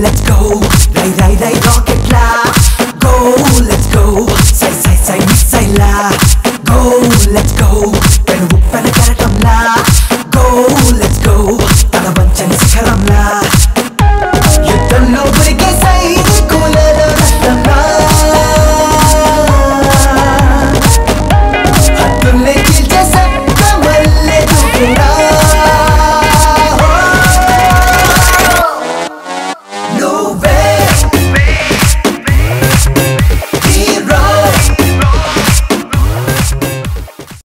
let's go Rai rai rai rocket la Go, let's go Sai sai sai missai la Go, let's go పెను ఉప్పెన కరటం లా Go, let's go తన వంచని శిఖరం లా